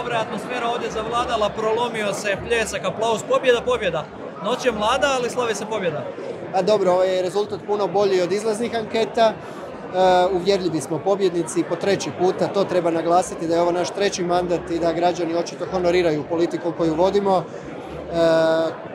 Dobra atmosfera ovdje zavladala, prolomio se pljesak, aplauz, pobjeda, pobjeda. Noć je mlada, ali slavi se pobjeda. A dobro, ovaj je rezultat puno bolji od izlaznih anketa. E, uvjerljivi smo pobjednici po treći puta, to treba naglasiti da je ovo naš treći mandat i da građani očito honoriraju politiku koju vodimo.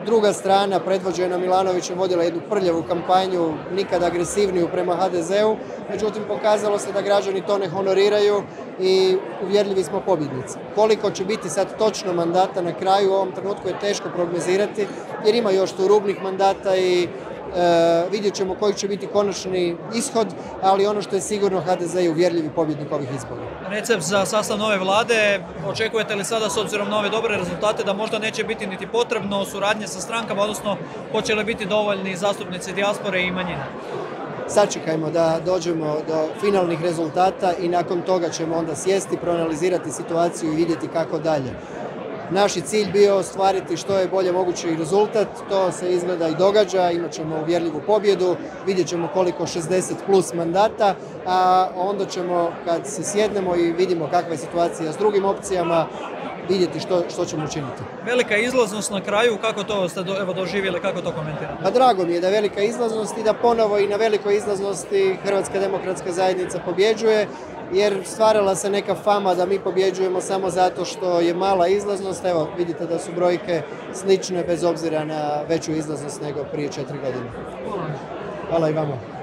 Druga strana, predvođena Milanovićem, vodila jednu prljavu kampanju, nikad agresivniju prema HDZ-u, međutim pokazalo se da građani to ne honoriraju i uvjerljivi smo pobjednici. Koliko će biti sad točno mandata na kraju u ovom trenutku je teško prognozirati jer ima još tu rubnih mandata i E, vidjet ćemo koji će biti konačni ishod, ali ono što je sigurno HDZ je uvjerljivi pobjednik ovih izbora. Recept za sastav nove vlade, očekujete li sada s obzirom na ove dobre rezultate da možda neće biti niti potrebno suradnje sa strankama, odnosno hoće li biti dovoljni zastupnici dijaspore i manjine? Sačekajmo da dođemo do finalnih rezultata i nakon toga ćemo onda sjesti, proanalizirati situaciju i vidjeti kako dalje naš cilj bio ostvariti što je bolje mogući rezultat, to se izgleda i događa, imat ćemo uvjerljivu pobjedu, vidjet ćemo koliko 60 plus mandata, a onda ćemo kad se sjednemo i vidimo kakva je situacija s drugim opcijama, vidjeti što, što ćemo učiniti. Velika izlaznost na kraju, kako to ste evo, doživjeli, kako to komentirate? Pa drago mi je da je velika izlaznost i da ponovo i na velikoj izlaznosti Hrvatska demokratska zajednica pobjeđuje jer stvarala se neka fama da mi pobjeđujemo samo zato što je mala izlaznost. Evo, vidite da su brojke slične bez obzira na veću izlaznost nego prije četiri godine. Hvala i vama.